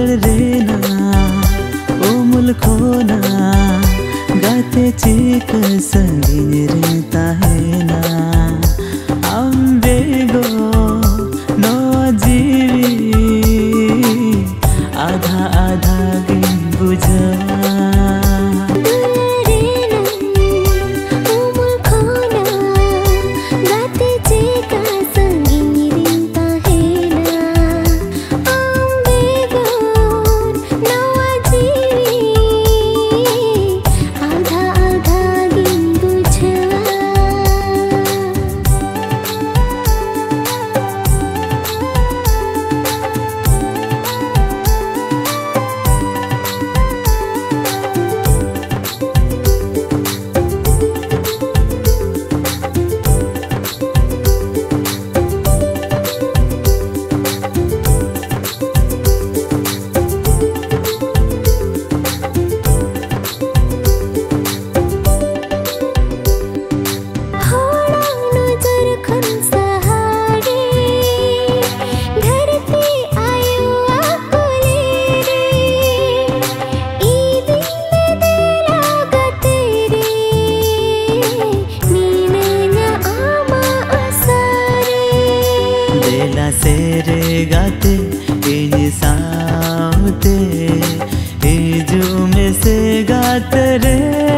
कर देना ओ मुल्कोना गाते चीख संगीन रहता है ना हम आधा आधा बुझा। 세례같대 이니 사우대 이주 메세같대